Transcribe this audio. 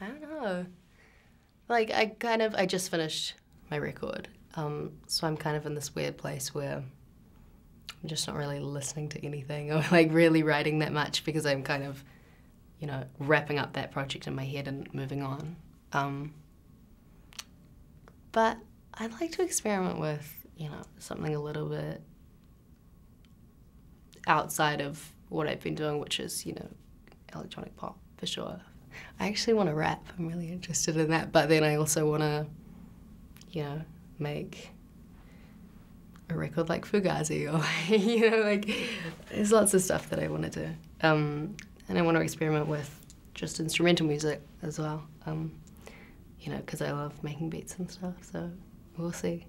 I don't know. Like I kind of I just finished my record, um, so I'm kind of in this weird place where I'm just not really listening to anything or like really writing that much because I'm kind of, you know, wrapping up that project in my head and moving on. Um, but I'd like to experiment with, you know, something a little bit outside of what I've been doing, which is, you know, electronic pop for sure. I actually want to rap. I'm really interested in that. But then I also want to, you know, make a record like Fugazi or, you know, like there's lots of stuff that I want to do. Um, and I want to experiment with just instrumental music as well. Um, you know, because I love making beats and stuff. So we'll see.